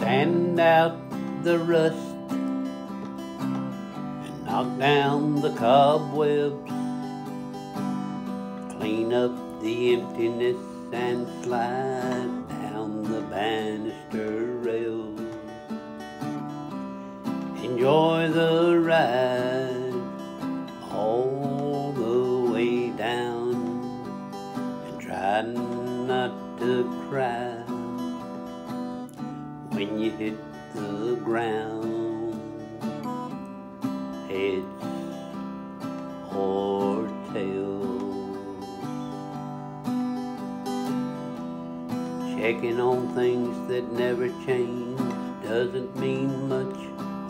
Sand out the rust and knock down the cobwebs. Clean up the emptiness and slide down the banister rail. Enjoy the ride all the way down and try not to cry when you hit the ground, heads or tails. Checking on things that never change doesn't mean much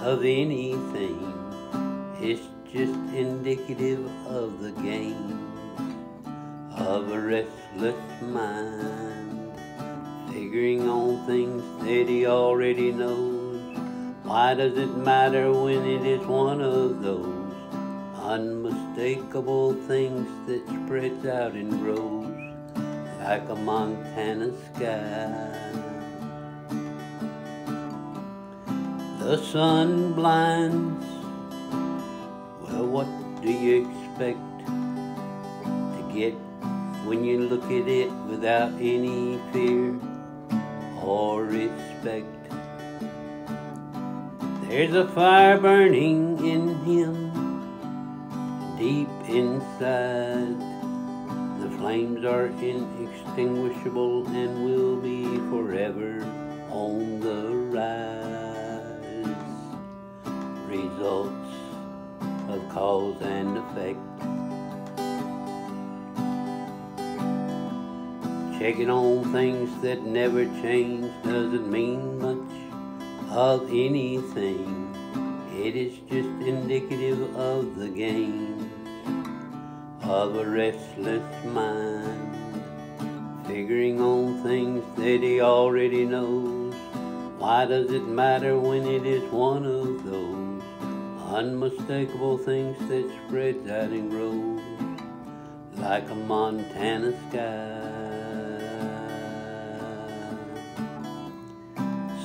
of anything. It's just indicative of the game of a restless mind, figuring on things that he already knows. Why does it matter when it is one of those unmistakable things that spreads out and grows like a Montana sky? The sun blinds. Well, what do you expect to get when you look at it without any fear or respect? There's a fire burning in him deep inside. The flames are inextinguishable and will be forever on the rise results of cause and effect. Checking on things that never change doesn't mean much of anything. It is just indicative of the game of a restless mind, figuring on things that he already knows. Why does it matter when it is one of those unmistakable things that spreads out and grows like a Montana sky?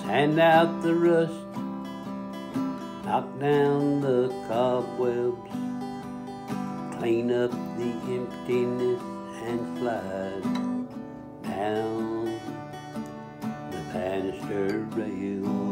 Sand out the rust, knock down the cobwebs, clean up the emptiness and slide down the banister rail.